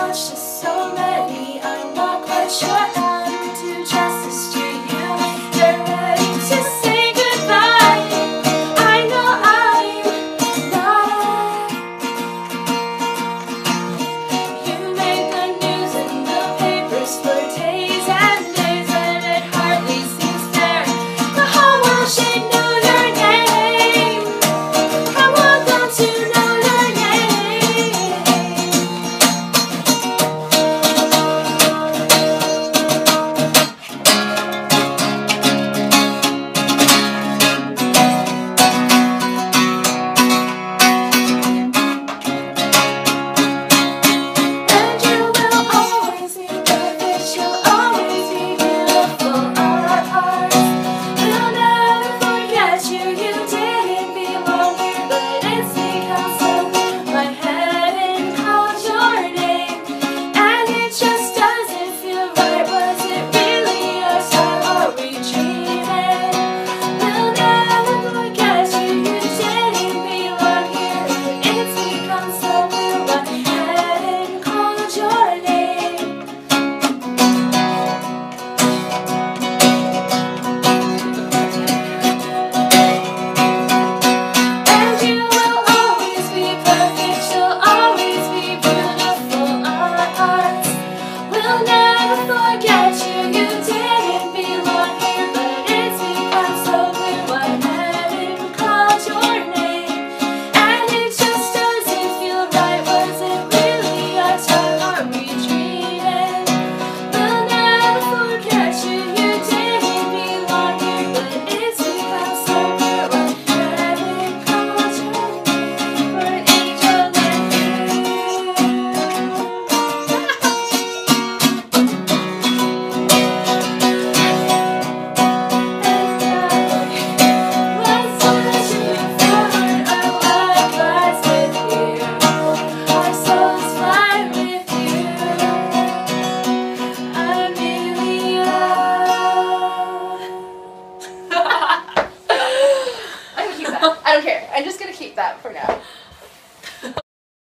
much, so many, I'm not quite sure. that for now.